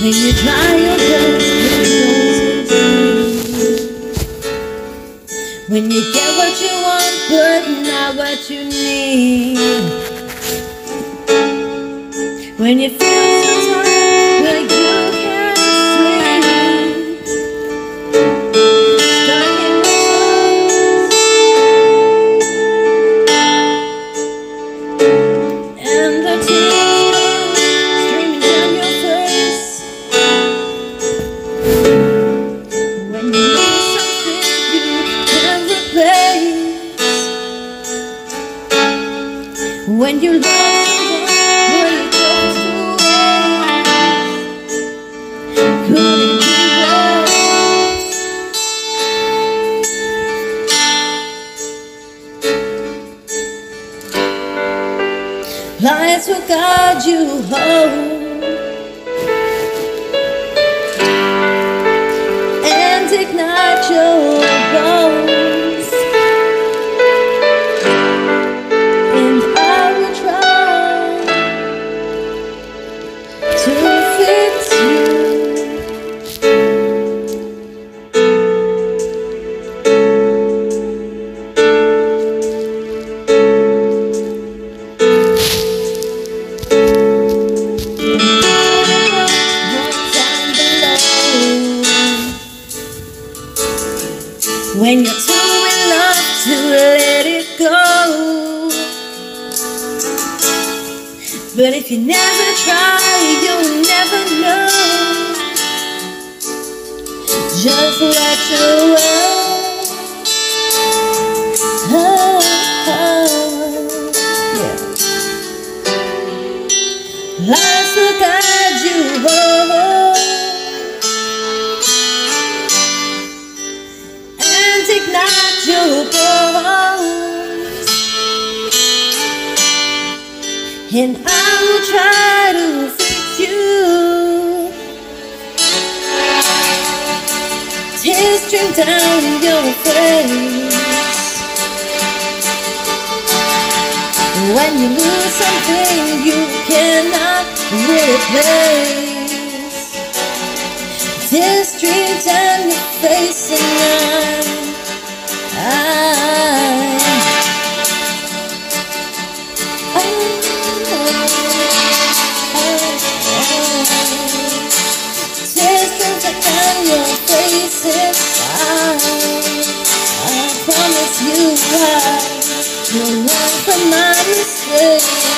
When you try your best, don't When you get what you want, but not what you need. When you feel so When you love someone? Lights will guide you home When you're too in love to let it go. But if you never try, you'll never know. Just let your And I will try to fix you. Tears stream down your face. When you lose something you cannot replace. Tears stream down your face and I, I promise you I will learn from my mistakes.